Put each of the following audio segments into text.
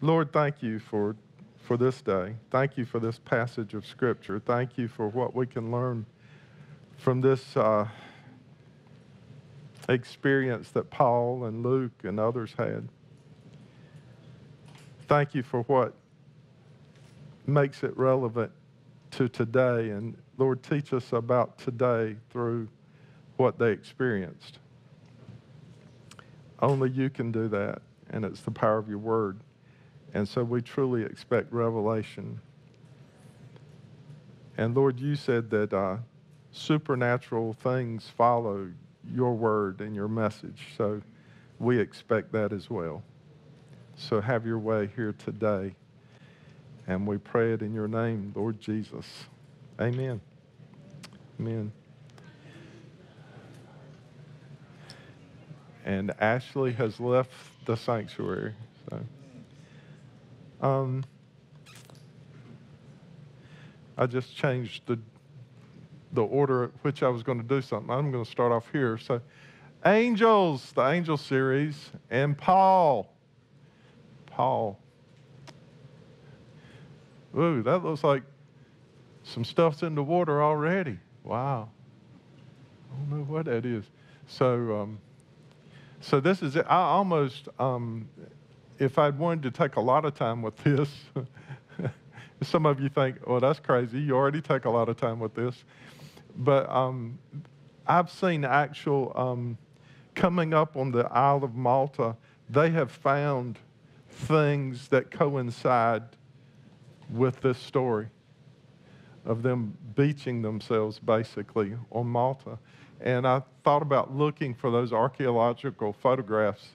Lord, thank you for, for this day. Thank you for this passage of Scripture. Thank you for what we can learn from this uh, experience that Paul and Luke and others had. Thank you for what makes it relevant to today. And Lord, teach us about today through what they experienced. Only you can do that, and it's the power of your word. And so we truly expect revelation. And Lord, you said that uh, supernatural things follow your word and your message. So we expect that as well. So have your way here today. And we pray it in your name, Lord Jesus. Amen. Amen. And Ashley has left the sanctuary. So, um, I just changed the the order at which I was going to do something. I'm going to start off here. So, angels, the angel series, and Paul. Paul. Ooh, that looks like some stuff's in the water already. Wow. I don't know what that is. So, um, so this is it. I almost, um, if I'd wanted to take a lot of time with this, some of you think, oh, that's crazy. You already take a lot of time with this. But um, I've seen actual, um, coming up on the Isle of Malta, they have found things that coincide with this story of them beaching themselves basically on Malta. And I thought about looking for those archaeological photographs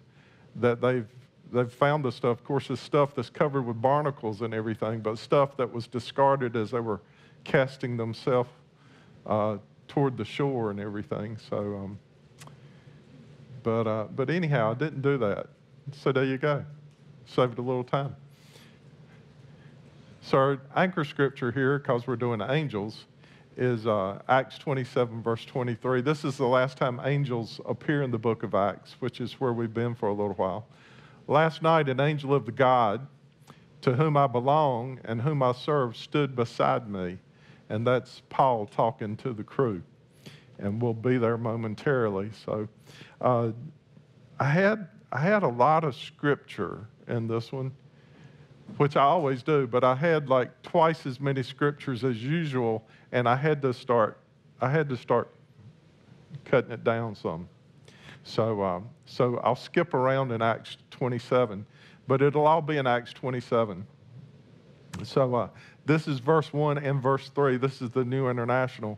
that they've they've found the stuff. Of course, the stuff that's covered with barnacles and everything, but stuff that was discarded as they were casting themselves uh, toward the shore and everything. So, um, but uh, but anyhow, I didn't do that. So there you go. Saved a little time. So our anchor scripture here, because we're doing angels, is uh, Acts 27, verse 23. This is the last time angels appear in the book of Acts, which is where we've been for a little while. Last night, an angel of the God to whom I belong and whom I serve stood beside me. And that's Paul talking to the crew. And we'll be there momentarily. So uh, I, had, I had a lot of scripture in this one which I always do, but I had like twice as many scriptures as usual, and I had to start, I had to start cutting it down some. So, um, so I'll skip around in Acts 27, but it'll all be in Acts 27. So uh, this is verse 1 and verse 3. This is the New International.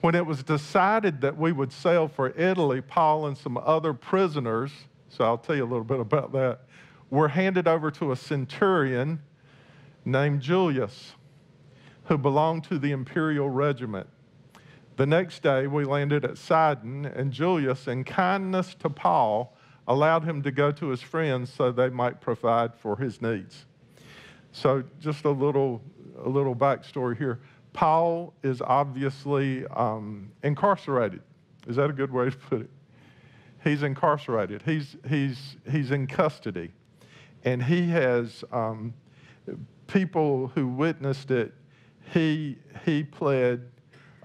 When it was decided that we would sail for Italy, Paul and some other prisoners, so I'll tell you a little bit about that were handed over to a centurion named Julius, who belonged to the imperial regiment. The next day, we landed at Sidon, and Julius, in kindness to Paul, allowed him to go to his friends so they might provide for his needs. So, just a little, a little backstory here. Paul is obviously um, incarcerated. Is that a good way to put it? He's incarcerated. He's, he's, he's in custody and he has um, people who witnessed it. He he pled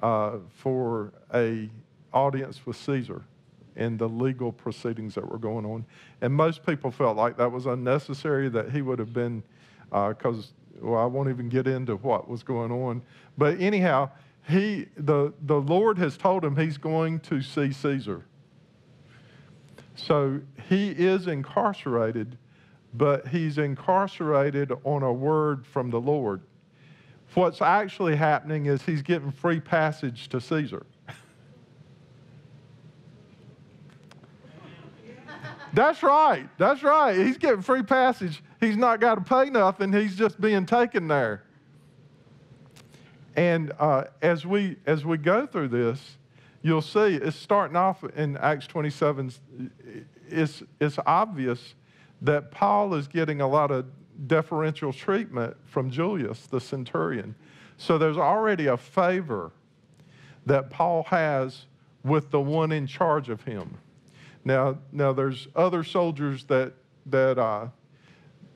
uh, for a audience with Caesar in the legal proceedings that were going on, and most people felt like that was unnecessary. That he would have been because uh, well, I won't even get into what was going on. But anyhow, he the the Lord has told him he's going to see Caesar. So he is incarcerated but he's incarcerated on a word from the Lord. What's actually happening is he's getting free passage to Caesar. That's right. That's right. He's getting free passage. He's not got to pay nothing. He's just being taken there. And uh, as we as we go through this, you'll see it's starting off in Acts 27. It's it's obvious that Paul is getting a lot of deferential treatment from Julius, the centurion. So there's already a favor that Paul has with the one in charge of him. Now, now there's other soldiers that that uh,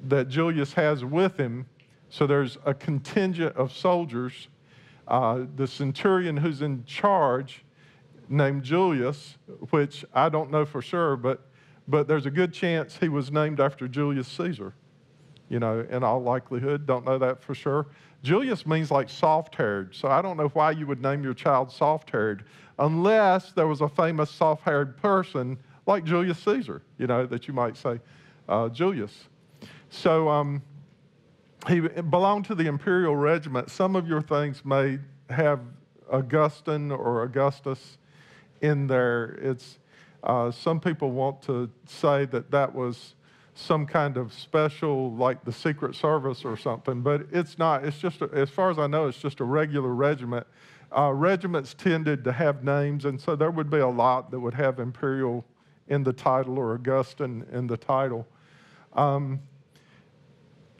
that Julius has with him. So there's a contingent of soldiers. Uh, the centurion who's in charge, named Julius, which I don't know for sure, but, but there's a good chance he was named after Julius Caesar. You know, in all likelihood, don't know that for sure. Julius means like soft haired, so I don't know why you would name your child soft haired unless there was a famous soft haired person like Julius Caesar, you know, that you might say, uh, Julius. So um, he belonged to the imperial regiment. Some of your things may have Augustine or Augustus in there. It's uh, some people want to say that that was some kind of special, like the Secret Service or something, but it's not. It's just, a, as far as I know, it's just a regular regiment. Uh, regiments tended to have names, and so there would be a lot that would have imperial in the title or Augustine in the title. Um,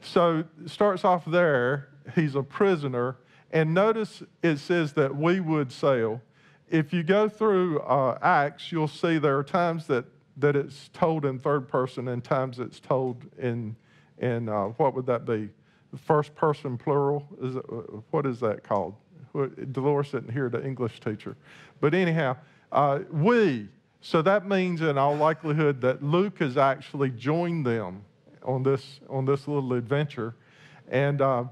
so it starts off there. He's a prisoner. And notice it says that we would sail. If you go through uh, Acts, you'll see there are times that, that it's told in third person and times it's told in, in uh, what would that be? First person plural? Is it, uh, what is that called? Dolores didn't hear the English teacher. But anyhow, uh, we, so that means in all likelihood that Luke has actually joined them on this, on this little adventure. And uh,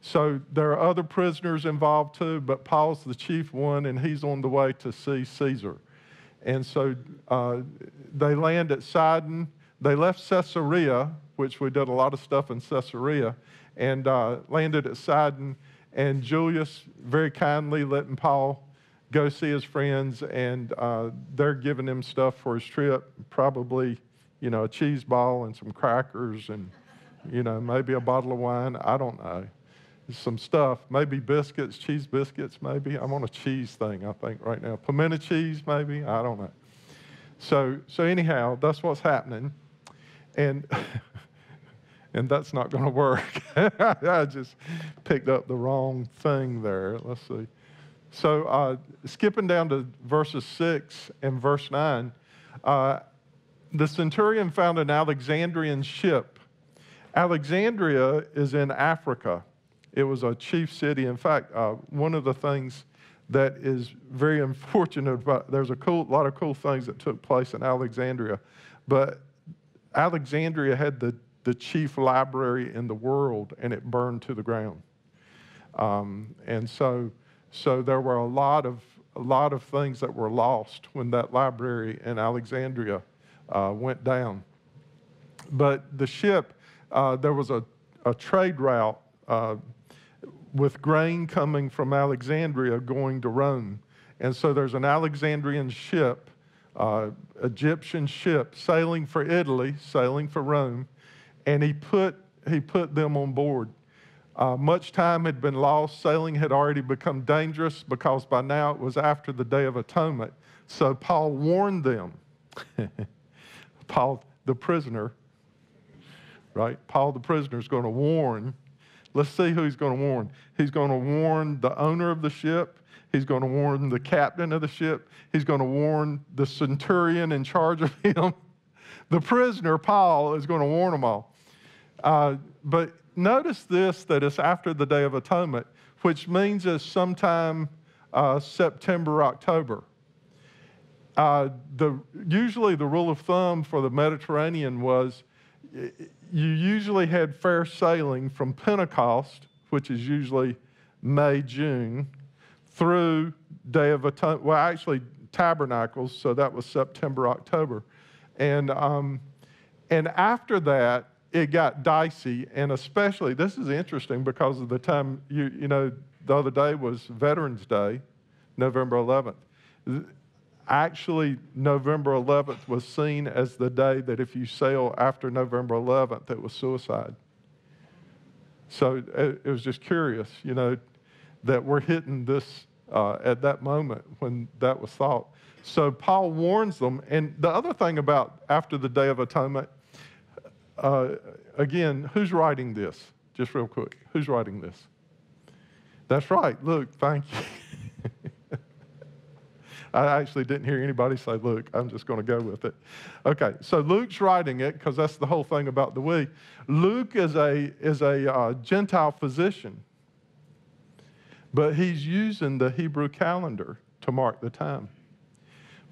so there are other prisoners involved too, but Paul's the chief one, and he's on the way to see Caesar. And so uh, they land at Sidon. They left Caesarea, which we did a lot of stuff in Caesarea, and uh, landed at Sidon. And Julius very kindly letting Paul go see his friends, and uh, they're giving him stuff for his trip, probably, you know, a cheese ball and some crackers and, you know, maybe a bottle of wine. I don't know. Some stuff, maybe biscuits, cheese biscuits, maybe. I'm on a cheese thing, I think, right now. Pimento cheese, maybe. I don't know. So, so anyhow, that's what's happening. And, and that's not going to work. I just picked up the wrong thing there. Let's see. So, uh, skipping down to verses 6 and verse 9, uh, the centurion found an Alexandrian ship. Alexandria is in Africa. It was a chief city. In fact, uh, one of the things that is very unfortunate about there's a cool, lot of cool things that took place in Alexandria, but Alexandria had the, the chief library in the world and it burned to the ground. Um, and so so there were a lot of, a lot of things that were lost when that library in Alexandria uh, went down. But the ship, uh, there was a, a trade route uh, with grain coming from Alexandria going to Rome. And so there's an Alexandrian ship, uh, Egyptian ship, sailing for Italy, sailing for Rome, and he put, he put them on board. Uh, much time had been lost. Sailing had already become dangerous because by now it was after the Day of Atonement. So Paul warned them. Paul, the prisoner, right? Paul, the prisoner, is going to warn. Let's see who he's going to warn. He's going to warn the owner of the ship. He's going to warn the captain of the ship. He's going to warn the centurion in charge of him. The prisoner, Paul, is going to warn them all. Uh, but notice this that it's after the Day of Atonement, which means it's sometime uh, September, October. Uh, the, usually, the rule of thumb for the Mediterranean was you usually had fair sailing from Pentecost, which is usually May, June, through Day of Atonement. Well, actually, Tabernacles, so that was September, October. And, um, and after that, it got dicey, and especially this is interesting because of the time you you know the other day was Veterans Day, November 11th. Actually, November 11th was seen as the day that if you sail after November 11th, it was suicide. So it, it was just curious, you know, that we're hitting this uh, at that moment when that was thought. So Paul warns them, and the other thing about after the Day of Atonement uh, again, who's writing this? Just real quick. Who's writing this? That's right. Luke, thank you. I actually didn't hear anybody say Luke. I'm just going to go with it. Okay, so Luke's writing it because that's the whole thing about the we. Luke is a, is a uh, Gentile physician, but he's using the Hebrew calendar to mark the time,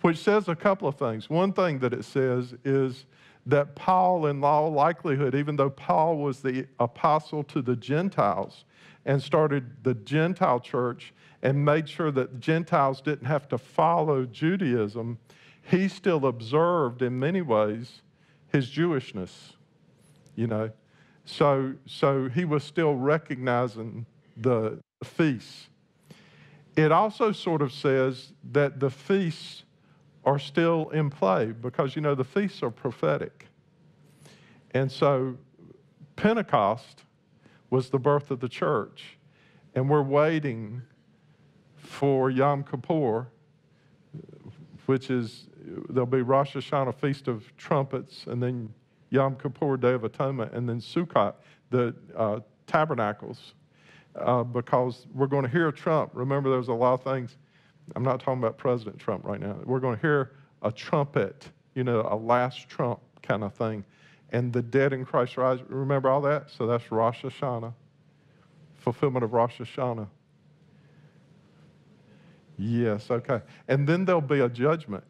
which says a couple of things. One thing that it says is that Paul, in all likelihood, even though Paul was the apostle to the Gentiles and started the Gentile church and made sure that Gentiles didn't have to follow Judaism, he still observed in many ways his Jewishness, you know. So, so he was still recognizing the feasts. It also sort of says that the feasts are still in play because, you know, the feasts are prophetic. And so Pentecost was the birth of the church. And we're waiting for Yom Kippur, which is, there'll be Rosh Hashanah, Feast of Trumpets, and then Yom Kippur, Day of Atonement, and then Sukkot, the uh, tabernacles, uh, because we're going to hear a Trump. Remember, there's a lot of things I'm not talking about President Trump right now. We're going to hear a trumpet, you know, a last trump kind of thing. And the dead in Christ rise. Remember all that? So that's Rosh Hashanah, fulfillment of Rosh Hashanah. Yes, okay. And then there'll be a judgment.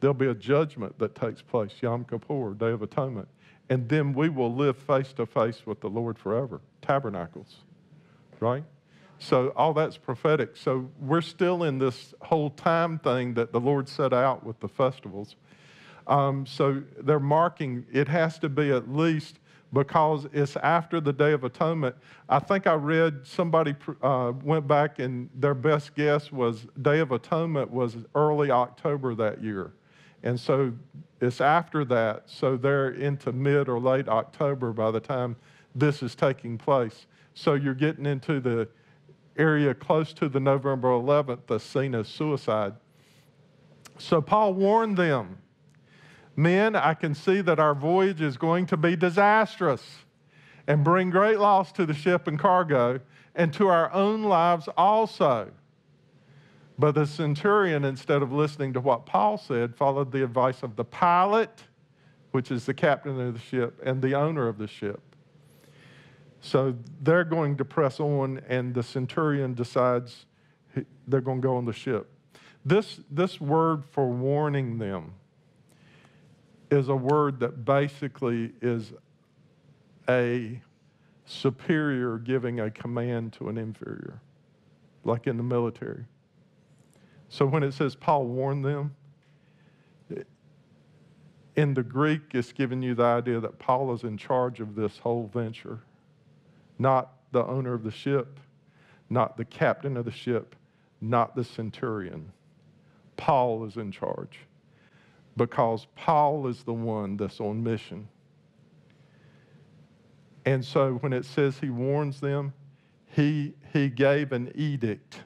There'll be a judgment that takes place, Yom Kippur, Day of Atonement. And then we will live face to face with the Lord forever. Tabernacles, right? So all that's prophetic. So we're still in this whole time thing that the Lord set out with the festivals. Um, so they're marking, it has to be at least because it's after the Day of Atonement. I think I read somebody uh, went back and their best guess was Day of Atonement was early October that year. And so it's after that. So they're into mid or late October by the time this is taking place. So you're getting into the area close to the November 11th the scene of suicide. So Paul warned them Men, I can see that our voyage is going to be disastrous and bring great loss to the ship and cargo and to our own lives also. But the centurion, instead of listening to what Paul said, followed the advice of the pilot, which is the captain of the ship, and the owner of the ship. So they're going to press on, and the centurion decides they're going to go on the ship. This, this word for warning them is a word that basically is a superior giving a command to an inferior, like in the military. So when it says Paul warned them, in the Greek, it's giving you the idea that Paul is in charge of this whole venture not the owner of the ship, not the captain of the ship, not the centurion. Paul is in charge because Paul is the one that's on mission. And so when it says he warns them, he, he gave an edict.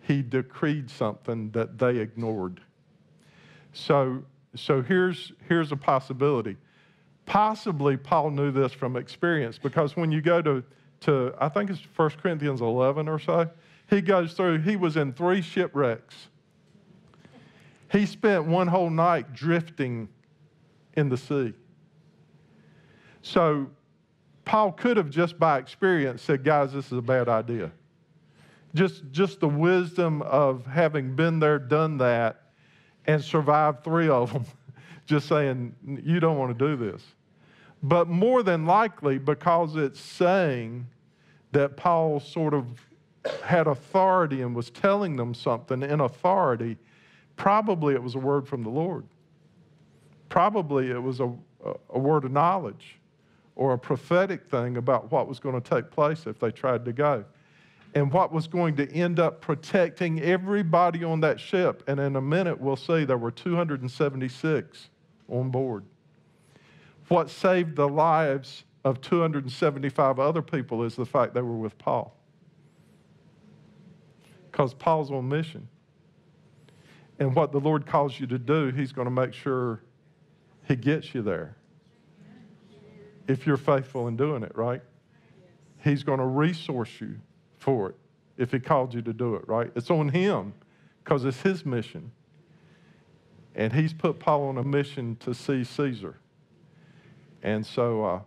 He decreed something that they ignored. So, so here's, here's a possibility. Possibly Paul knew this from experience because when you go to, to I think it's 1 Corinthians 11 or so, he goes through, he was in three shipwrecks. He spent one whole night drifting in the sea. So Paul could have just by experience said, guys, this is a bad idea. Just, just the wisdom of having been there, done that, and survived three of them just saying, you don't want to do this. But more than likely, because it's saying that Paul sort of had authority and was telling them something in authority, probably it was a word from the Lord. Probably it was a, a word of knowledge or a prophetic thing about what was going to take place if they tried to go and what was going to end up protecting everybody on that ship. And in a minute, we'll see there were 276 on board. What saved the lives of 275 other people is the fact they were with Paul. Because Paul's on mission. And what the Lord calls you to do, He's going to make sure He gets you there. If you're faithful in doing it, right? He's going to resource you for it if He called you to do it, right? It's on Him because it's his mission. And he's put Paul on a mission to see Caesar. And so, uh,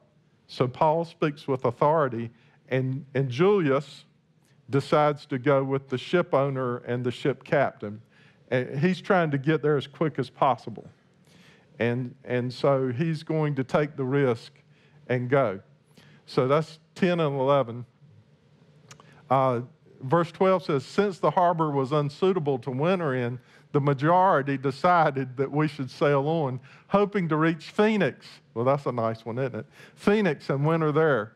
so Paul speaks with authority, and, and Julius decides to go with the ship owner and the ship captain. And he's trying to get there as quick as possible. And, and so he's going to take the risk and go. So that's 10 and 11. Uh, verse 12 says, Since the harbor was unsuitable to winter in, the majority decided that we should sail on, hoping to reach Phoenix. Well, that's a nice one, isn't it? Phoenix and winter there.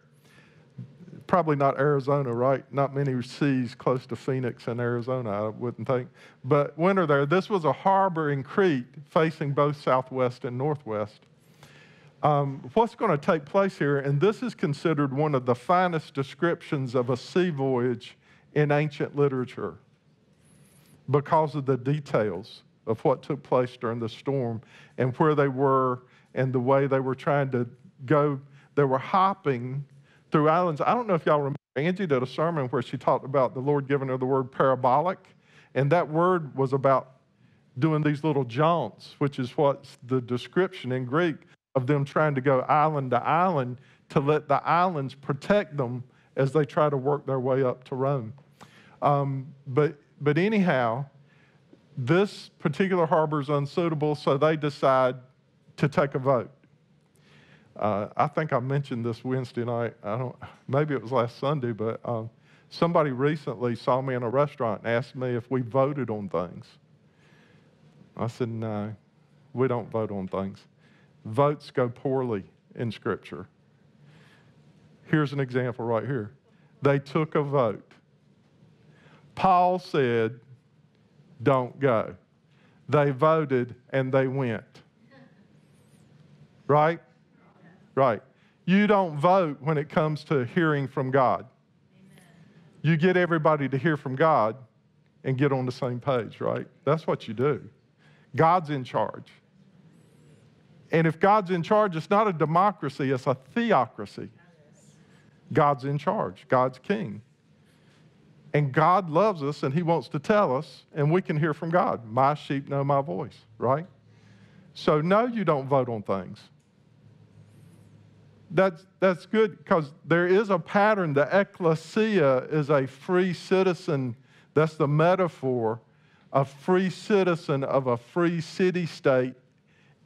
Probably not Arizona, right? Not many seas close to Phoenix and Arizona, I wouldn't think. But winter there. This was a harbor in Crete facing both southwest and northwest. Um, what's going to take place here, and this is considered one of the finest descriptions of a sea voyage in ancient literature because of the details of what took place during the storm and where they were and the way they were trying to go. They were hopping through islands. I don't know if y'all remember, Angie did a sermon where she talked about the Lord giving her the word parabolic, and that word was about doing these little jaunts, which is what's the description in Greek of them trying to go island to island to let the islands protect them as they try to work their way up to Rome. Um, but, but anyhow, this particular harbor is unsuitable, so they decide to take a vote. Uh, I think I mentioned this Wednesday night. I don't, maybe it was last Sunday, but um, somebody recently saw me in a restaurant and asked me if we voted on things. I said, no, we don't vote on things. Votes go poorly in Scripture. Here's an example right here. They took a vote. Paul said, don't go. They voted and they went. Right? Right. You don't vote when it comes to hearing from God. You get everybody to hear from God and get on the same page, right? That's what you do. God's in charge. And if God's in charge, it's not a democracy, it's a theocracy. God's in charge, God's king. And God loves us and He wants to tell us, and we can hear from God. My sheep know my voice, right? So, no, you don't vote on things. That's, that's good because there is a pattern. The ecclesia is a free citizen. That's the metaphor. A free citizen of a free city state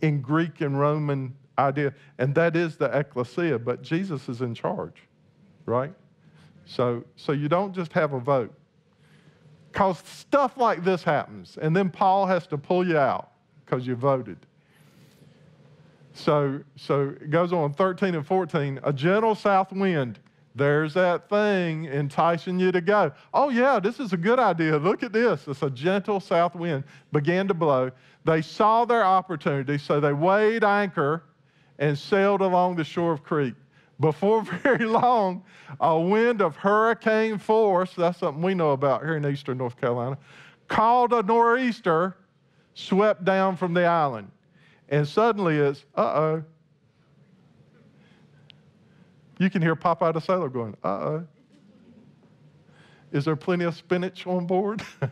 in Greek and Roman idea. And that is the ecclesia, but Jesus is in charge, right? So, so you don't just have a vote. Because stuff like this happens, and then Paul has to pull you out because you voted. So, so it goes on 13 and 14. A gentle south wind, there's that thing enticing you to go. Oh, yeah, this is a good idea. Look at this. It's a gentle south wind began to blow. They saw their opportunity, so they weighed anchor and sailed along the shore of Crete. Before very long, a wind of hurricane force, that's something we know about here in eastern North Carolina, called a nor'easter, swept down from the island. And suddenly it's, uh oh. You can hear Popeye the Sailor going, uh oh. Is there plenty of spinach on board?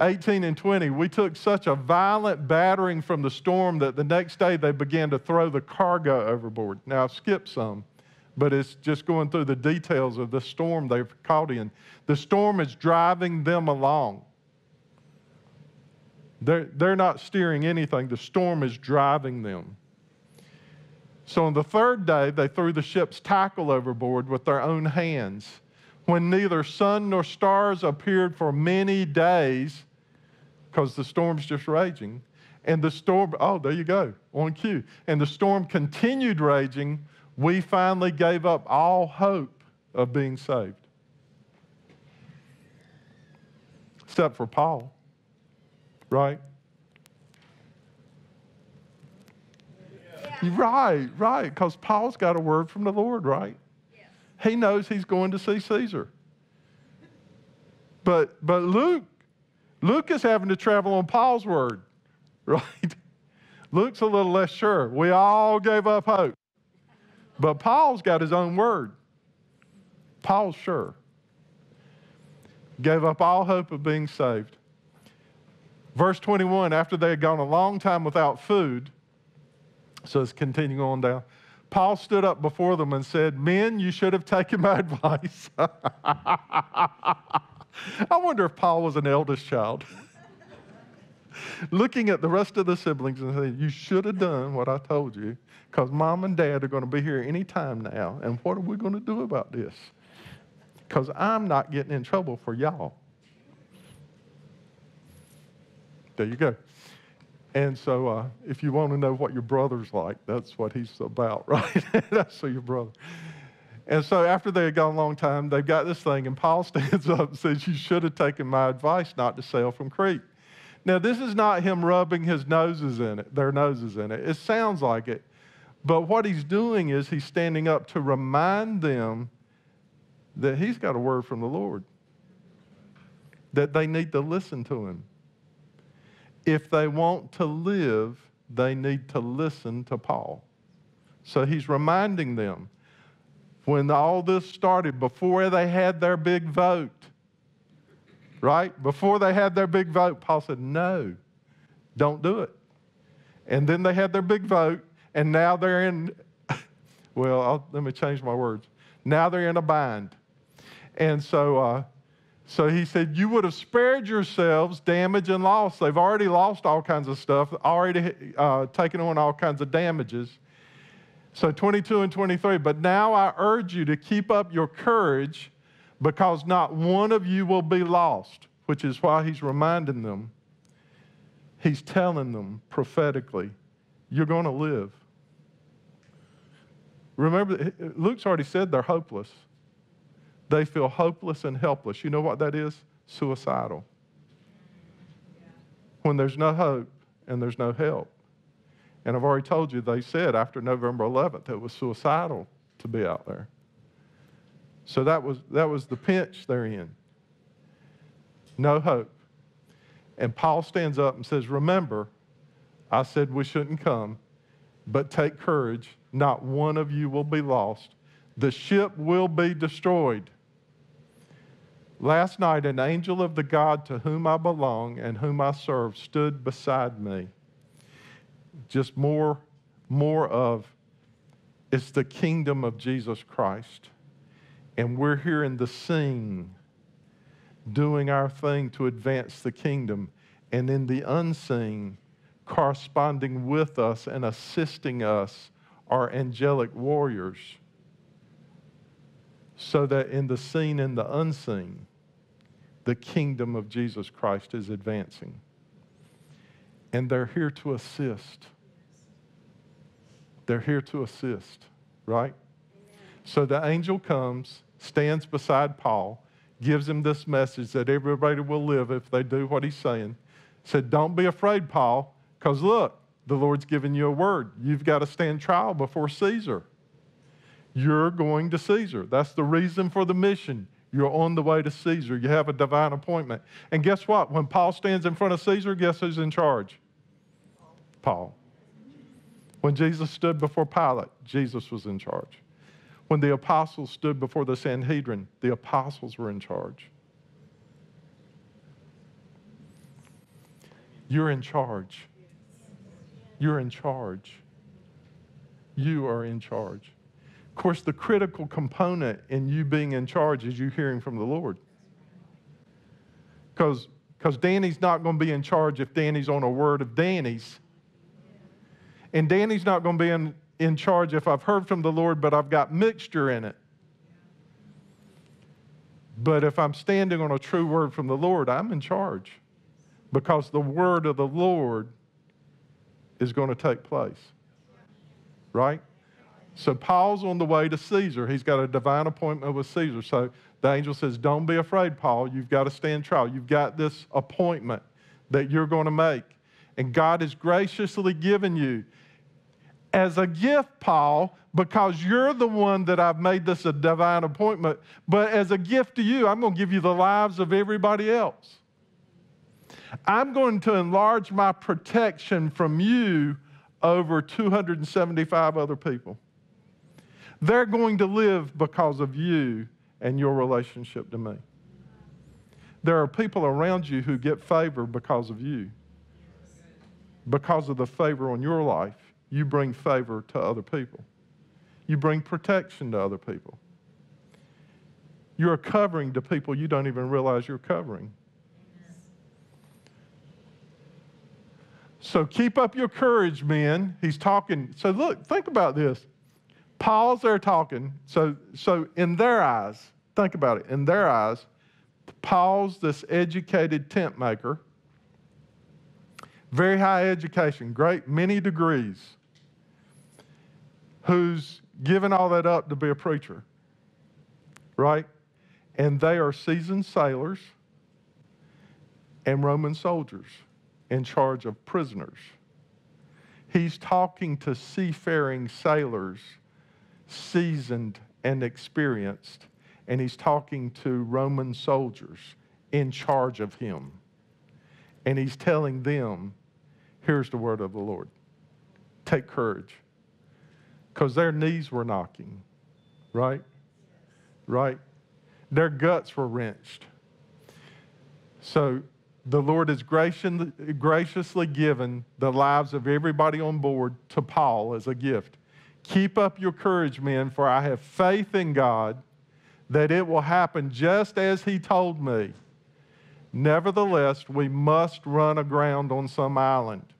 18 and 20, we took such a violent battering from the storm that the next day they began to throw the cargo overboard. Now, I've skipped some, but it's just going through the details of the storm they've caught in. The storm is driving them along. They're, they're not steering anything, the storm is driving them. So on the third day, they threw the ship's tackle overboard with their own hands. When neither sun nor stars appeared for many days, because the storm's just raging. And the storm, oh, there you go, on cue. And the storm continued raging. We finally gave up all hope of being saved. Except for Paul, right? Right, right, because Paul's got a word from the Lord, right? Yeah. He knows he's going to see Caesar. But, but Luke Luke is having to travel on Paul's word, right? Luke's a little less sure. We all gave up hope. But Paul's got his own word. Paul's sure. gave up all hope of being saved. Verse 21 after they had gone a long time without food, so it's continuing on down. Paul stood up before them and said, Men, you should have taken my advice. I wonder if Paul was an eldest child. Looking at the rest of the siblings and saying, You should have done what I told you because mom and dad are going to be here any time now. And what are we going to do about this? Because I'm not getting in trouble for y'all. There you go. And so, uh, if you want to know what your brother's like, that's what he's about, right? that's your brother. And so, after they had gone a long time, they've got this thing, and Paul stands up and says, You should have taken my advice not to sail from Crete. Now, this is not him rubbing his noses in it, their noses in it. It sounds like it. But what he's doing is he's standing up to remind them that he's got a word from the Lord, that they need to listen to him. If they want to live, they need to listen to Paul. So he's reminding them when all this started, before they had their big vote, right? Before they had their big vote, Paul said, No, don't do it. And then they had their big vote, and now they're in, well, I'll, let me change my words. Now they're in a bind. And so, uh, so he said, You would have spared yourselves damage and loss. They've already lost all kinds of stuff, already uh, taken on all kinds of damages. So 22 and 23, but now I urge you to keep up your courage because not one of you will be lost, which is why he's reminding them. He's telling them prophetically, you're going to live. Remember, Luke's already said they're hopeless. They feel hopeless and helpless. You know what that is? Suicidal. When there's no hope and there's no help. And I've already told you, they said after November 11th it was suicidal to be out there. So that was, that was the pinch they're in. No hope. And Paul stands up and says, Remember, I said we shouldn't come, but take courage. Not one of you will be lost. The ship will be destroyed. Last night, an angel of the God to whom I belong and whom I serve stood beside me. Just more, more of it's the kingdom of Jesus Christ. And we're here in the scene doing our thing to advance the kingdom. And in the unseen, corresponding with us and assisting us are angelic warriors. So that in the seen and the unseen, the kingdom of Jesus Christ is advancing. And they're here to assist. They're here to assist, right? So the angel comes, stands beside Paul, gives him this message that everybody will live if they do what he's saying. Said, Don't be afraid, Paul, because look, the Lord's given you a word. You've got to stand trial before Caesar. You're going to Caesar. That's the reason for the mission. You're on the way to Caesar. You have a divine appointment. And guess what? When Paul stands in front of Caesar, guess who's in charge? Paul. When Jesus stood before Pilate, Jesus was in charge. When the apostles stood before the Sanhedrin, the apostles were in charge. You're in charge. You're in charge. You are in charge. Of course, the critical component in you being in charge is you hearing from the Lord. Because Danny's not going to be in charge if Danny's on a word of Danny's. And Danny's not going to be in, in charge if I've heard from the Lord, but I've got mixture in it. But if I'm standing on a true word from the Lord, I'm in charge because the word of the Lord is going to take place. Right? So Paul's on the way to Caesar. He's got a divine appointment with Caesar. So the angel says, Don't be afraid, Paul. You've got to stand trial. You've got this appointment that you're going to make. And God has graciously given you as a gift, Paul, because you're the one that I've made this a divine appointment. But as a gift to you, I'm going to give you the lives of everybody else. I'm going to enlarge my protection from you over 275 other people. They're going to live because of you and your relationship to me. There are people around you who get favor because of you. Because of the favor on your life, you bring favor to other people. You bring protection to other people. You're covering to people you don't even realize you're covering. So keep up your courage, men. He's talking. So look, think about this. Paul's there talking. So, so in their eyes, think about it. In their eyes, Paul's this educated tent maker, very high education, great many degrees, who's given all that up to be a preacher, right? And they are seasoned sailors and Roman soldiers in charge of prisoners. He's talking to seafaring sailors, seasoned and experienced, and he's talking to Roman soldiers in charge of him. And he's telling them, here's the word of the Lord. Take courage. Because their knees were knocking, right? Right? Their guts were wrenched. So the Lord has graciously given the lives of everybody on board to Paul as a gift. Keep up your courage, men, for I have faith in God that it will happen just as He told me. Nevertheless, we must run aground on some island.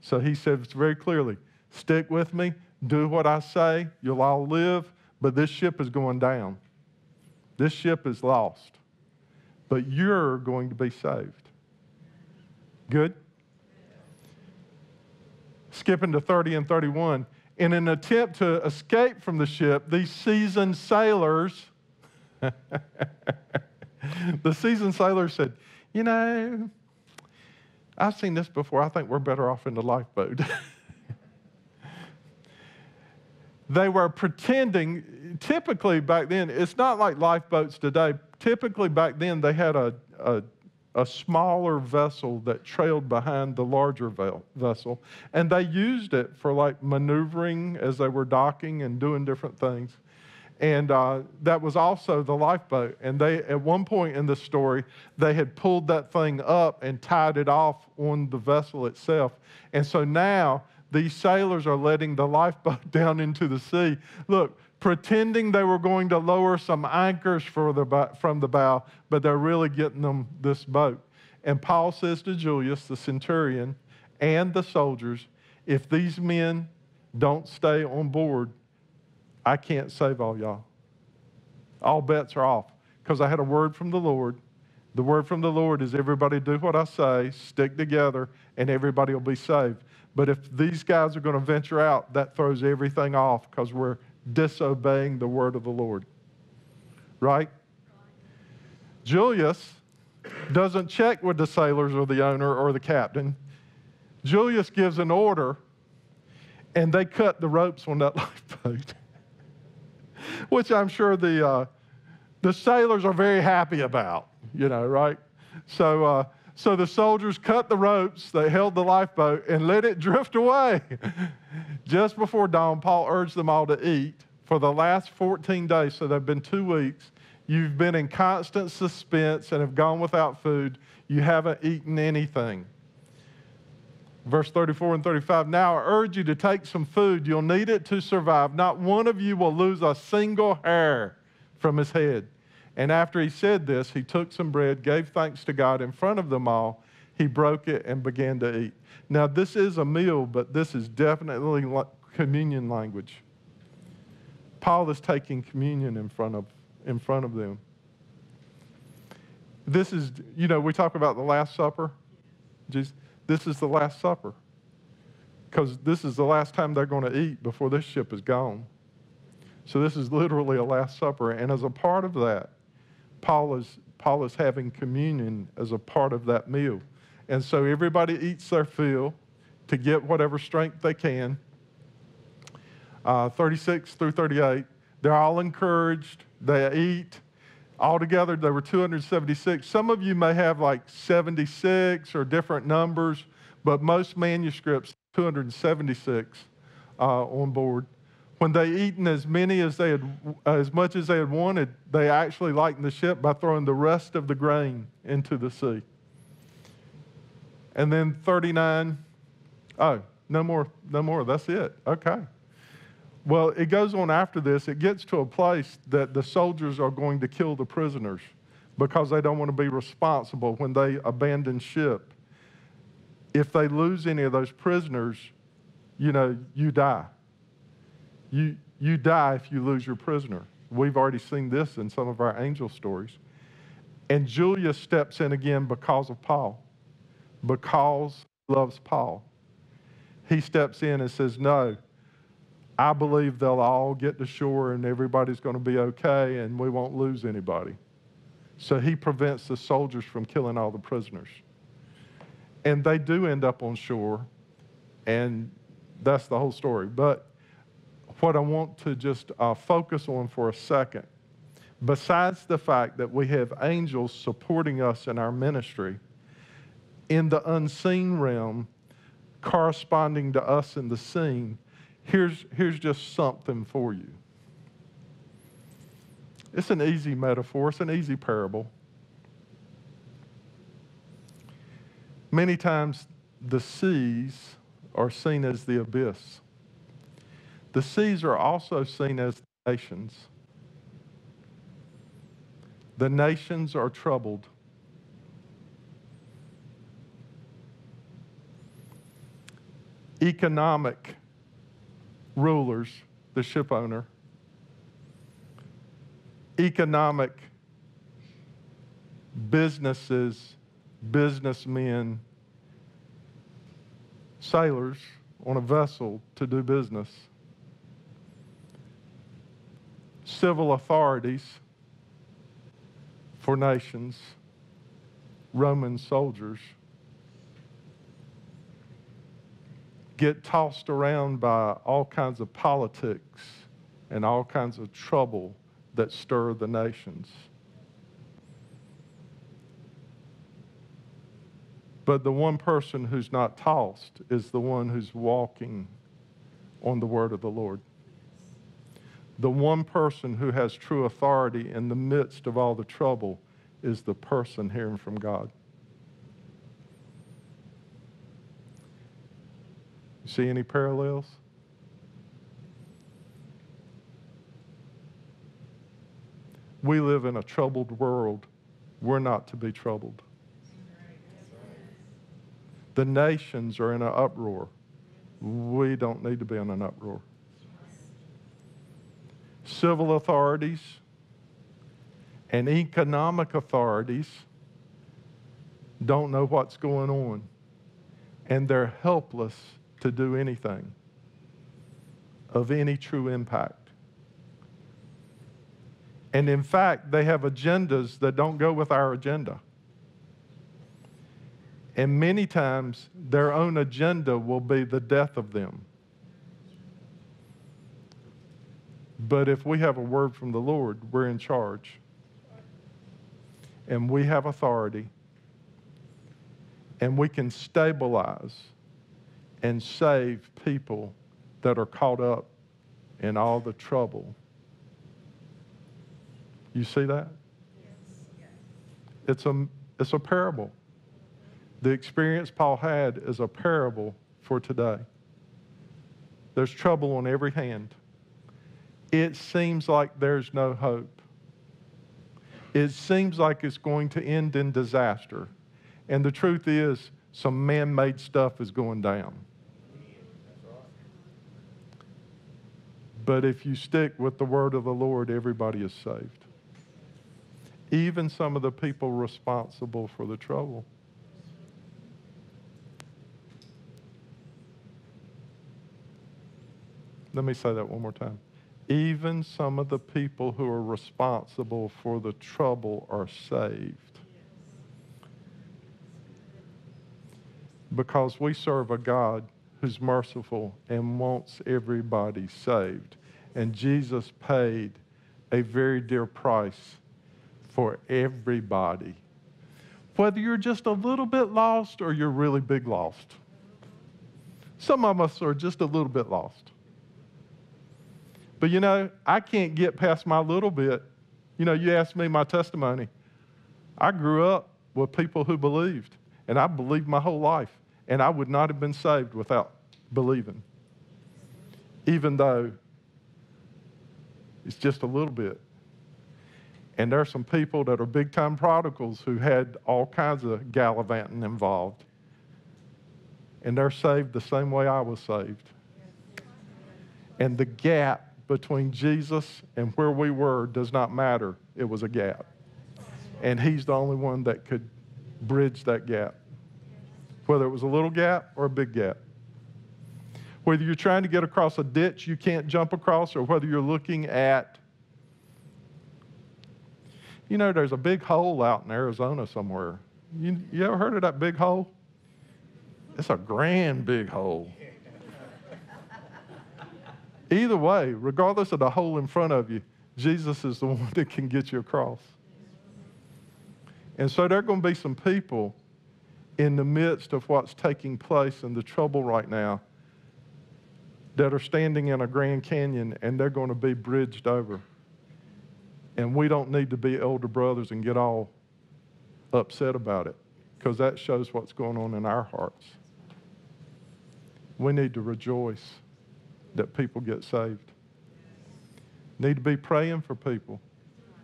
So he says very clearly stick with me, do what I say, you'll all live, but this ship is going down. This ship is lost, but you're going to be saved. Good? Skipping to 30 and 31. In an attempt to escape from the ship, these seasoned sailors, the seasoned sailors said, You know, I've seen this before. I think we're better off in the lifeboat. they were pretending, typically back then, it's not like lifeboats today. Typically back then, they had a, a a smaller vessel that trailed behind the larger vessel. And they used it for like maneuvering as they were docking and doing different things. And uh, that was also the lifeboat. And they, at one point in the story, they had pulled that thing up and tied it off on the vessel itself. And so now these sailors are letting the lifeboat down into the sea. Look, pretending they were going to lower some anchors the, from the bow, but they're really getting them this boat. And Paul says to Julius, the centurion, and the soldiers, if these men don't stay on board, I can't save all y'all. All bets are off because I had a word from the Lord. The word from the Lord is everybody do what I say, stick together, and everybody will be saved. But if these guys are going to venture out, that throws everything off because we're disobeying the word of the Lord. Right? Julius doesn't check with the sailors or the owner or the captain. Julius gives an order, and they cut the ropes on that lifeboat, which I'm sure the, uh, the sailors are very happy about, you know, right? So, uh, so the soldiers cut the ropes that held the lifeboat and let it drift away. Just before dawn, Paul urged them all to eat. For the last 14 days, so they've been two weeks, you've been in constant suspense and have gone without food. You haven't eaten anything. Verse 34 and 35 Now I urge you to take some food. You'll need it to survive. Not one of you will lose a single hair from his head. And after he said this, he took some bread, gave thanks to God in front of them all. He broke it and began to eat. Now, this is a meal, but this is definitely communion language. Paul is taking communion in front of, in front of them. This is, you know, we talk about the Last Supper. Just, this is the Last Supper because this is the last time they're going to eat before this ship is gone. So this is literally a Last Supper. And as a part of that, Paul is, Paul is having communion as a part of that meal. And so everybody eats their fill to get whatever strength they can. Uh, 36 through 38, they're all encouraged. They eat. Altogether, there were 276. Some of you may have like 76 or different numbers, but most manuscripts, 276 uh, on board. When they eaten as many as they had, as much as they had wanted, they actually lightened the ship by throwing the rest of the grain into the sea. And then 39, oh, no more, no more. That's it. Okay. Well, it goes on after this. It gets to a place that the soldiers are going to kill the prisoners because they don't want to be responsible when they abandon ship. If they lose any of those prisoners, you know, you die. You, you die if you lose your prisoner. We've already seen this in some of our angel stories. And Julius steps in again because of Paul, because he loves Paul. He steps in and says, No, I believe they'll all get to shore and everybody's going to be okay and we won't lose anybody. So he prevents the soldiers from killing all the prisoners. And they do end up on shore, and that's the whole story. But what I want to just uh, focus on for a second, besides the fact that we have angels supporting us in our ministry, in the unseen realm, corresponding to us in the seen, here's, here's just something for you. It's an easy metaphor, it's an easy parable. Many times the seas are seen as the abyss. The seas are also seen as nations. The nations are troubled. Economic rulers, the ship owner, economic businesses, businessmen, sailors on a vessel to do business, civil authorities for nations, Roman soldiers. Get tossed around by all kinds of politics and all kinds of trouble that stir the nations. But the one person who's not tossed is the one who's walking on the word of the Lord. The one person who has true authority in the midst of all the trouble is the person hearing from God. See any parallels? We live in a troubled world. We're not to be troubled. The nations are in an uproar. We don't need to be in an uproar. Civil authorities and economic authorities don't know what's going on, and they're helpless to do anything of any true impact. And in fact, they have agendas that don't go with our agenda. And many times, their own agenda will be the death of them. But if we have a word from the Lord, we're in charge. And we have authority. And we can stabilize and save people that are caught up in all the trouble you see that? It's a, it's a parable. The experience Paul had is a parable for today. There's trouble on every hand. It seems like there's no hope. It seems like it's going to end in disaster. And the truth is, some man made stuff is going down. But if you stick with the word of the Lord, everybody is saved even some of the people responsible for the trouble. Let me say that one more time. Even some of the people who are responsible for the trouble are saved. Because we serve a God who's merciful and wants everybody saved. And Jesus paid a very dear price for everybody. Whether you're just a little bit lost or you're really big lost. Some of us are just a little bit lost. But you know, I can't get past my little bit. You know, you asked me my testimony. I grew up with people who believed, and I believed my whole life, and I would not have been saved without believing, even though it's just a little bit. And there are some people that are big time prodigals who had all kinds of gallivanting involved. And they're saved the same way I was saved. And the gap between Jesus and where we were does not matter. It was a gap. And He's the only one that could bridge that gap, whether it was a little gap or a big gap. Whether you're trying to get across a ditch you can't jump across, or whether you're looking at, you know, there's a big hole out in Arizona somewhere. You, you ever heard of that big hole? It's a grand big hole. Either way, regardless of the hole in front of you, Jesus is the one that can get you across. And so there are going to be some people in the midst of what's taking place and the trouble right now that are standing in a Grand Canyon and they're going to be bridged over. And we don't need to be elder brothers and get all upset about it because that shows what's going on in our hearts. We need to rejoice that people get saved. Need to be praying for people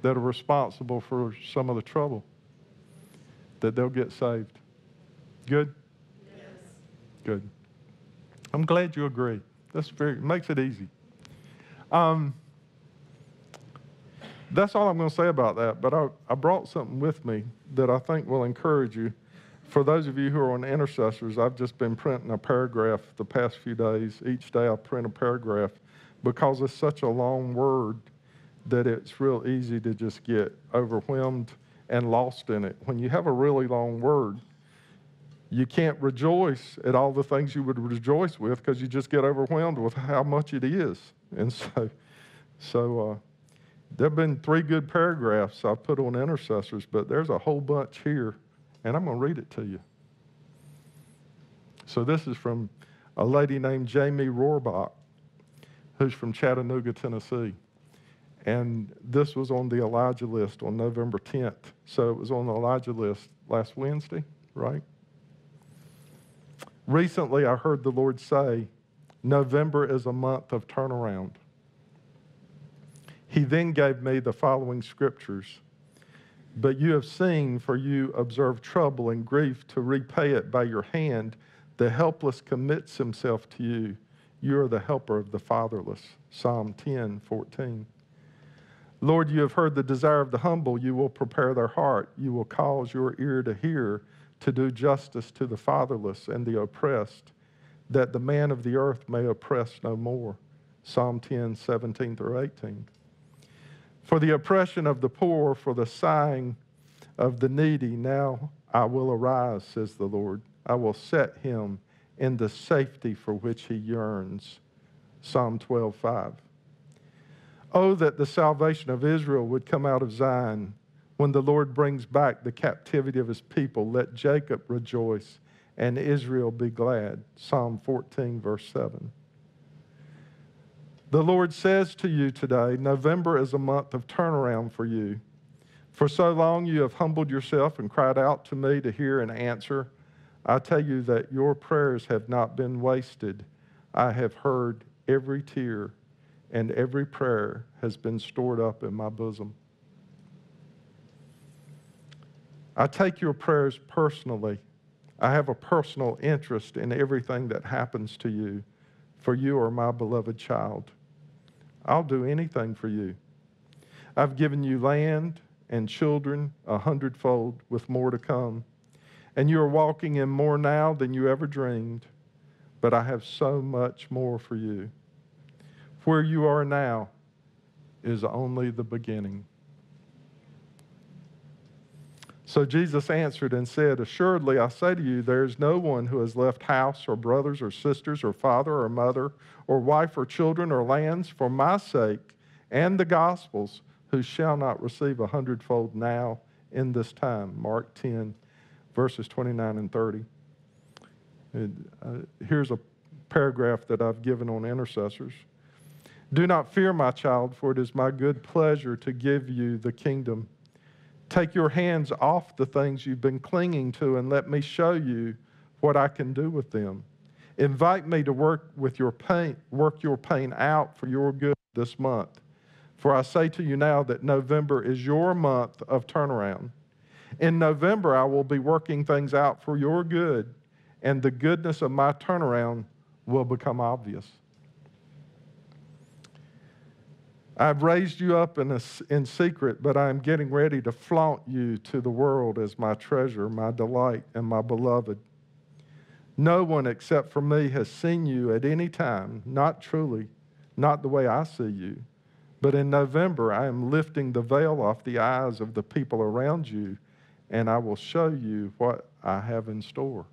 that are responsible for some of the trouble that they'll get saved. Good? Yes. Good. I'm glad you agree. That's very makes it easy. Um, that's all I'm going to say about that. But I, I brought something with me that I think will encourage you. For those of you who are on intercessors, I've just been printing a paragraph the past few days. Each day I print a paragraph because it's such a long word that it's real easy to just get overwhelmed and lost in it. When you have a really long word, you can't rejoice at all the things you would rejoice with because you just get overwhelmed with how much it is. And so, so uh, there have been three good paragraphs I've put on intercessors, but there's a whole bunch here, and I'm going to read it to you. So this is from a lady named Jamie Rohrbaugh, who's from Chattanooga, Tennessee. And this was on the Elijah list on November 10th. So it was on the Elijah list last Wednesday, right? Recently, I heard the Lord say, November is a month of turnaround. He then gave me the following scriptures. But you have seen, for you observe trouble and grief to repay it by your hand. The helpless commits himself to you. You are the helper of the fatherless. Psalm 10, 14. Lord, you have heard the desire of the humble. You will prepare their heart. You will cause your ear to hear to do justice to the fatherless and the oppressed, that the man of the earth may oppress no more. Psalm 10, 17 through 18. For the oppression of the poor, for the sighing of the needy, now I will arise, says the Lord. I will set him in the safety for which he yearns. Psalm 12, 5. Oh, that the salvation of Israel would come out of Zion when the Lord brings back the captivity of his people. Let Jacob rejoice and Israel be glad. Psalm 14, verse 7. The Lord says to you today November is a month of turnaround for you. For so long you have humbled yourself and cried out to me to hear and answer. I tell you that your prayers have not been wasted. I have heard every tear and every prayer has been stored up in my bosom. I take your prayers personally. I have a personal interest in everything that happens to you, for you are my beloved child. I'll do anything for you. I've given you land and children a hundredfold, with more to come. And you are walking in more now than you ever dreamed, but I have so much more for you. Where you are now is only the beginning. So Jesus answered and said, Assuredly, I say to you, there is no one who has left house or brothers or sisters or father or mother or wife or children or lands for my sake and the gospel's who shall not receive a hundredfold now in this time. Mark 10, verses 29 and 30. And, uh, here's a paragraph that I've given on intercessors. Do not fear, my child, for it is my good pleasure to give you the kingdom. Take your hands off the things you've been clinging to and let me show you what I can do with them. Invite me to work with your pain, work your pain out for your good this month. For I say to you now that November is your month of turnaround. In November, I will be working things out for your good, and the goodness of my turnaround will become obvious. I've raised you up in, a, in secret, but I am getting ready to flaunt you to the world as my treasure, my delight, and my beloved. No one except for me has seen you at any time, not truly, not the way I see you. But in November, I am lifting the veil off the eyes of the people around you, and I will show you what I have in store.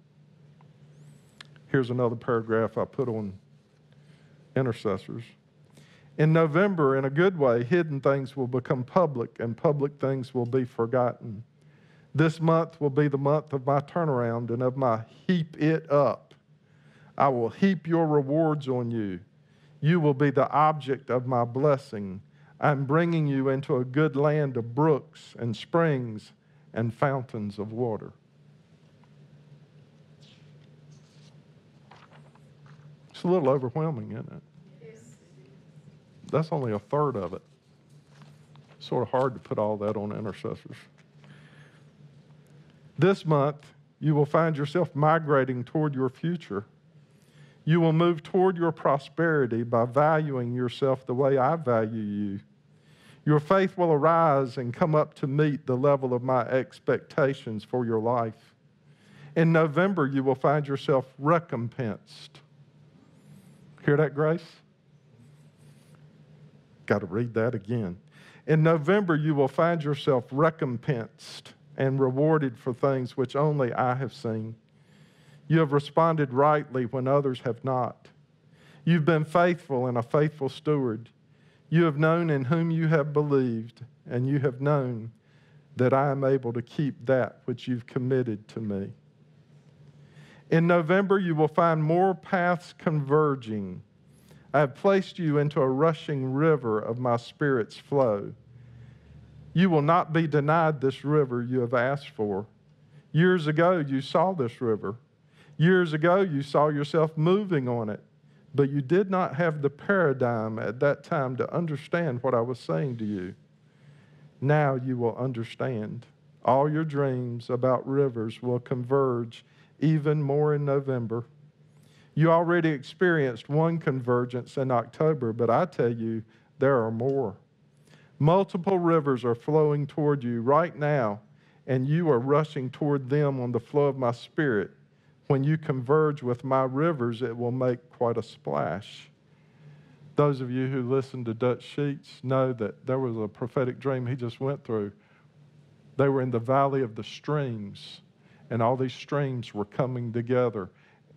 Here's another paragraph I put on intercessors. In November, in a good way, hidden things will become public and public things will be forgotten. This month will be the month of my turnaround and of my heap it up. I will heap your rewards on you. You will be the object of my blessing. I'm bringing you into a good land of brooks and springs and fountains of water. It's a little overwhelming, isn't it? That's only a third of it. Sort of hard to put all that on intercessors. This month, you will find yourself migrating toward your future. You will move toward your prosperity by valuing yourself the way I value you. Your faith will arise and come up to meet the level of my expectations for your life. In November, you will find yourself recompensed. Hear that, Grace? Got to read that again. In November, you will find yourself recompensed and rewarded for things which only I have seen. You have responded rightly when others have not. You've been faithful and a faithful steward. You have known in whom you have believed, and you have known that I am able to keep that which you've committed to me. In November, you will find more paths converging I have placed you into a rushing river of my Spirit's flow. You will not be denied this river you have asked for. Years ago, you saw this river. Years ago, you saw yourself moving on it, but you did not have the paradigm at that time to understand what I was saying to you. Now you will understand. All your dreams about rivers will converge even more in November. You already experienced one convergence in October, but I tell you, there are more. Multiple rivers are flowing toward you right now, and you are rushing toward them on the flow of my spirit. When you converge with my rivers, it will make quite a splash. Those of you who listen to Dutch Sheets know that there was a prophetic dream he just went through. They were in the valley of the streams, and all these streams were coming together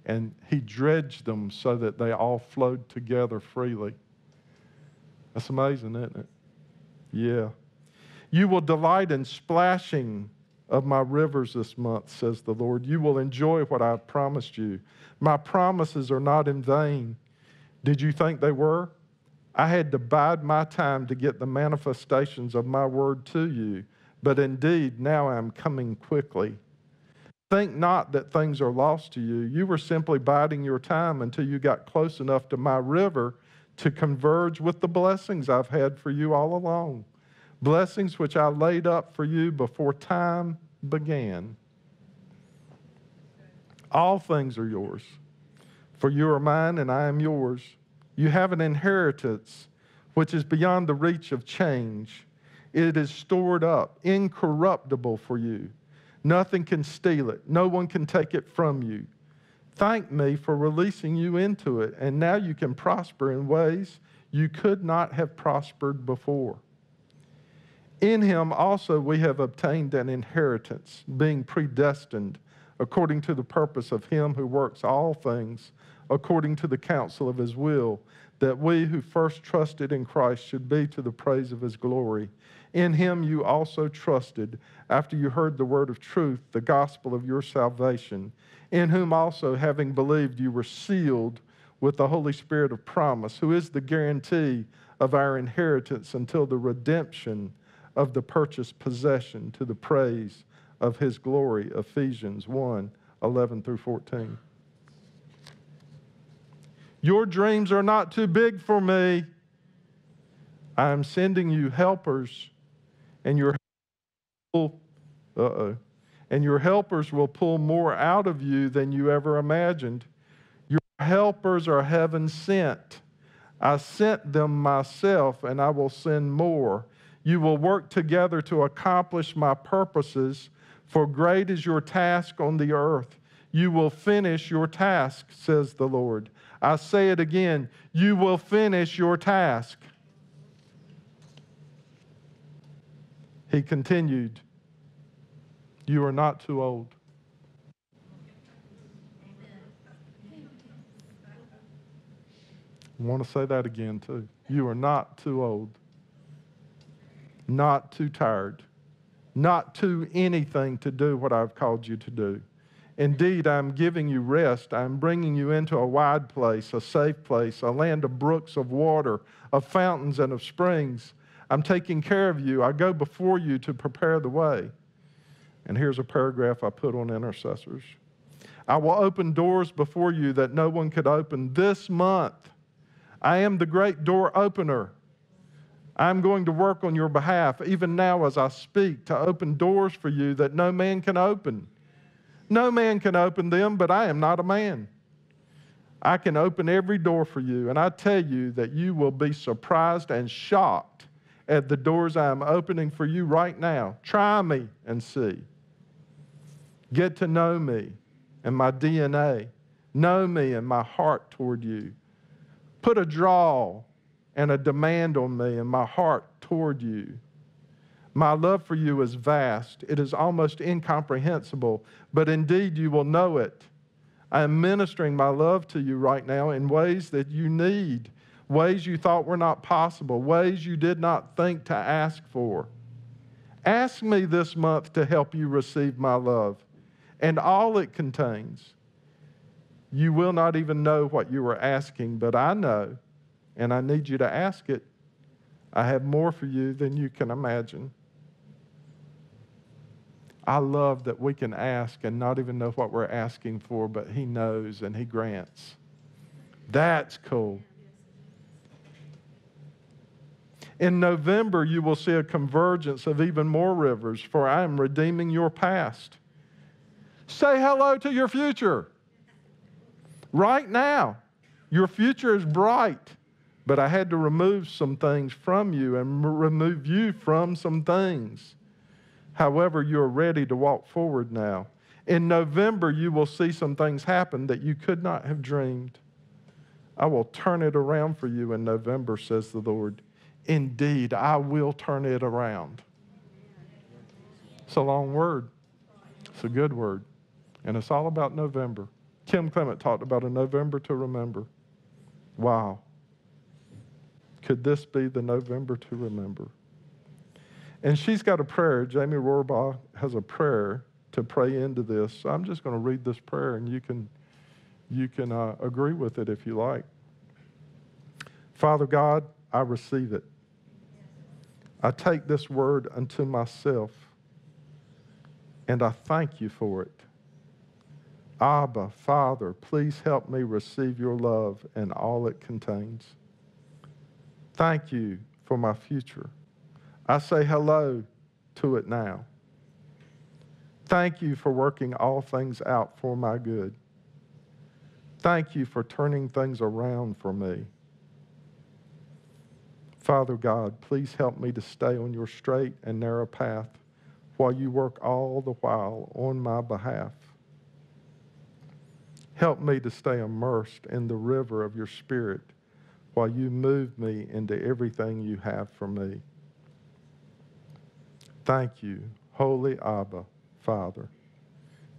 and he dredged them so that they all flowed together freely. That's amazing, isn't it? Yeah. You will delight in splashing of my rivers this month, says the Lord. You will enjoy what I have promised you. My promises are not in vain. Did you think they were? I had to bide my time to get the manifestations of my word to you, but indeed now I am coming quickly. Think not that things are lost to you. You were simply biding your time until you got close enough to my river to converge with the blessings I've had for you all along. Blessings which I laid up for you before time began. All things are yours, for you are mine and I am yours. You have an inheritance which is beyond the reach of change. It is stored up, incorruptible for you Nothing can steal it, no one can take it from you. Thank me for releasing you into it, and now you can prosper in ways you could not have prospered before. In him also we have obtained an inheritance, being predestined according to the purpose of him who works all things according to the counsel of his will, that we who first trusted in Christ should be to the praise of his glory. In him you also trusted after you heard the word of truth, the gospel of your salvation, in whom also, having believed, you were sealed with the Holy Spirit of promise, who is the guarantee of our inheritance until the redemption of the purchased possession to the praise of his glory. Ephesians 1 11 through 14. Your dreams are not too big for me. I am sending you helpers, and your uh-oh, and your helpers will pull more out of you than you ever imagined. Your helpers are heaven sent. I sent them myself, and I will send more. You will work together to accomplish my purposes, for great is your task on the earth. You will finish your task, says the Lord. I say it again you will finish your task. He continued, You are not too old. I want to say that again, too. You are not too old, not too tired, not too anything to do what I've called you to do. Indeed, I'm giving you rest. I'm bringing you into a wide place, a safe place, a land of brooks of water, of fountains and of springs. I'm taking care of you. I go before you to prepare the way. And here's a paragraph I put on intercessors I will open doors before you that no one could open this month. I am the great door opener. I'm going to work on your behalf, even now as I speak, to open doors for you that no man can open. No man can open them, but I am not a man. I can open every door for you, and I tell you that you will be surprised and shocked at the doors I am opening for you right now. Try me and see. Get to know me and my DNA. Know me and my heart toward you. Put a draw and a demand on me and my heart toward you. My love for you is vast, it is almost incomprehensible, but indeed you will know it. I am ministering my love to you right now in ways that you need, ways you thought were not possible, ways you did not think to ask for. Ask me this month to help you receive my love and all it contains. You will not even know what you are asking, but I know, and I need you to ask it. I have more for you than you can imagine. I love that we can ask and not even know what we're asking for, but He knows and He grants. That's cool. In November, you will see a convergence of even more rivers, for I am redeeming your past. Say hello to your future. Right now, your future is bright, but I had to remove some things from you and remove you from some things. However, you're ready to walk forward now. In November, you will see some things happen that you could not have dreamed. I will turn it around for you in November, says the Lord. Indeed, I will turn it around. It's a long word, it's a good word. And it's all about November. Kim Clement talked about a November to remember. Wow. Could this be the November to remember? And she's got a prayer. Jamie Rohrbaugh has a prayer to pray into this. So I'm just going to read this prayer, and you can, you can uh, agree with it if you like. Father God, I receive it. I take this word unto myself, and I thank you for it. Abba, Father, please help me receive your love and all it contains. Thank you for my future. I say hello to it now. Thank you for working all things out for my good. Thank you for turning things around for me. Father God, please help me to stay on your straight and narrow path while you work all the while on my behalf. Help me to stay immersed in the river of your Spirit while you move me into everything you have for me. Thank you, Holy Abba, Father.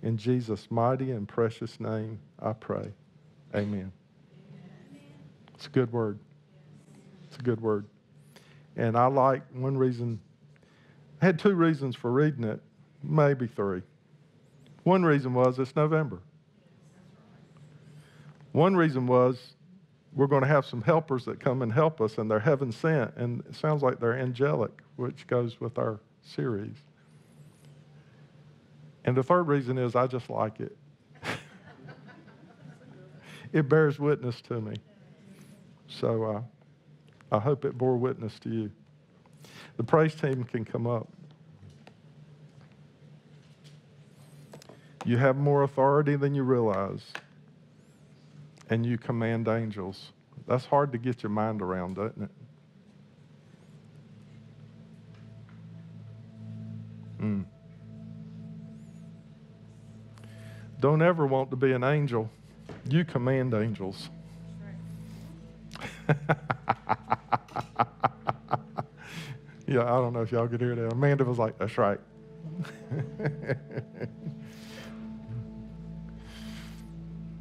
In Jesus' mighty and precious name, I pray. Amen. It's a good word. It's a good word. And I like one reason, I had two reasons for reading it, maybe three. One reason was it's November. One reason was we're going to have some helpers that come and help us, and they're heaven sent, and it sounds like they're angelic, which goes with our series. And the third reason is I just like it. it bears witness to me. So uh, I hope it bore witness to you. The praise team can come up. You have more authority than you realize, and you command angels. That's hard to get your mind around, doesn't it? Mm. Don't ever want to be an angel. You command angels. yeah, I don't know if y'all could hear that. Amanda was like, that's right.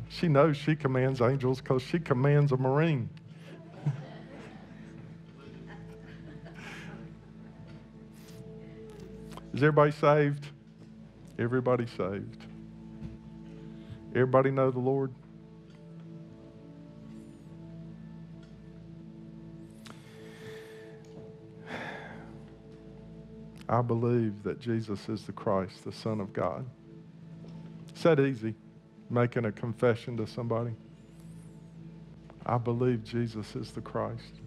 she knows she commands angels because she commands a Marine. Is everybody saved? Everybody saved. Everybody know the Lord? I believe that Jesus is the Christ, the Son of God. Is that easy? Making a confession to somebody? I believe Jesus is the Christ,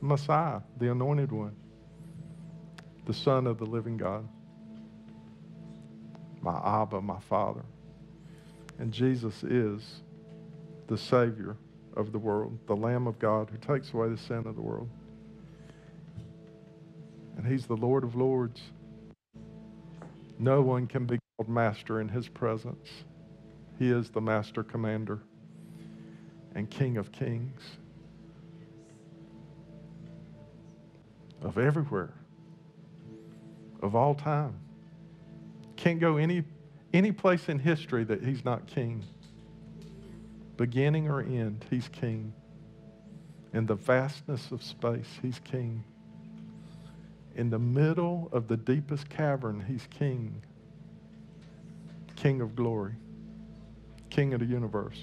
Messiah, the anointed one, the Son of the living God, my Abba, my Father. And Jesus is the Savior of the world, the Lamb of God who takes away the sin of the world and He's the Lord of Lords. No one can be called master in His presence. He is the master commander and King of kings of everywhere, of all time. Can't go any, any place in history that He's not King. Beginning or end, He's King. In the vastness of space, He's King. In the middle of the deepest cavern, he's king. King of glory. King of the universe.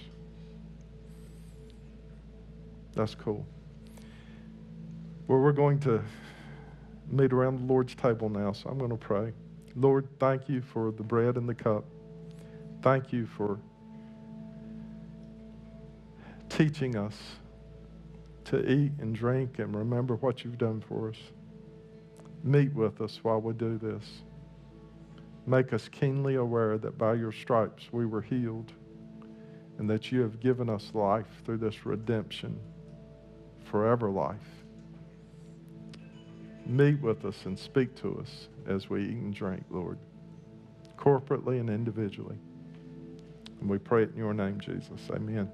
That's cool. Well, we're going to meet around the Lord's table now, so I'm going to pray. Lord, thank you for the bread and the cup. Thank you for teaching us to eat and drink and remember what you've done for us. Meet with us while we do this. Make us keenly aware that by your stripes we were healed and that you have given us life through this redemption, forever life. Meet with us and speak to us as we eat and drink, Lord, corporately and individually. And we pray it in your name, Jesus. Amen.